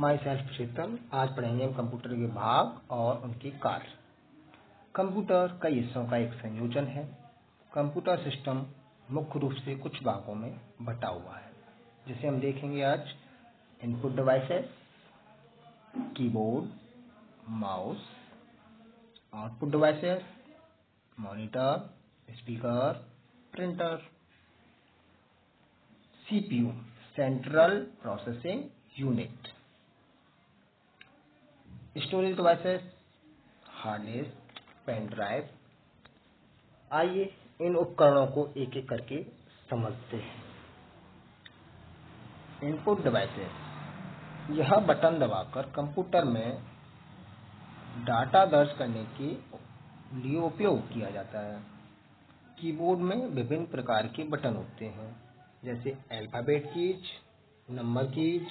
My self शीतल आज पढ़ेंगे हम कंप्यूटर के भाग और उनके कार्य। कंप्यूटर कई हिस्सों का एक संयोजन है। कंप्यूटर सिस्टम मुख्य रूप से कुछ भागों में बटा हुआ है। जिसे हम देखेंगे आज, input devices, keyboard, mouse, output devices, monitor, speaker, printer, CPU, central processing unit. Storage devices hard disk pen drive. आइए इन उपकरणों को एक एक करके समझते हैं। Input devices. यह बटन दबाकर कंप्यूटर में डाटा दर्ज करने के लिए उपयोग किया जाता है। कीबोर्ड में विभिन्न प्रकार के बटन होते हैं जैसे alphabet keys number keys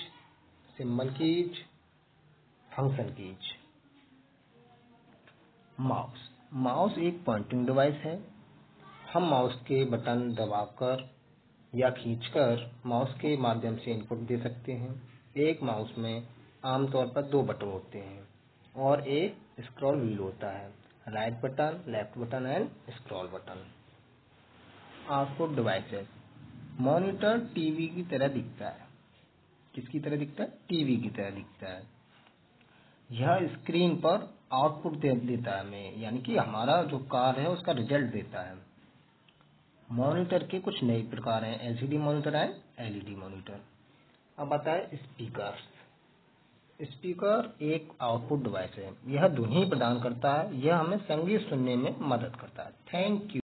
symbol keys function keys mouse mouse एक पॉइंटिंग डिवाइस है। हम माउस के बटन दबाकर या खींचकर माउस के माध्यम से इनपुट दे सकते हैं। एक माउस में आमतौर पर दो बटन होते हैं और एक स्क्रॉल व्हील होता है। Right button left button and scroll button output devices monitor TV की तरह दिखता है। किसकी तरह दिखता है? टीवी की तरह दिखता है। यह स्क्रीन पर आउटपुट देता है हमें, यानी कि हमारा जो कार्य है उसका रिज़ल्ट देता है। मॉनिटर के कुछ नए प्रकार हैं LCD monitor and LED monitor अब आता है स्पीकर स्पीकर एक आउटपुट डिवाइस है। यह ध्वनि प्रदान करता है, यह हमें संगीत सुनने में मदद करता है। Thank you